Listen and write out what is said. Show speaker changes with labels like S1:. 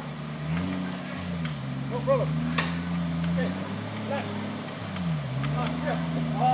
S1: up. Mm-hmm. No problem. Okay, left. Up ah, here. Ah.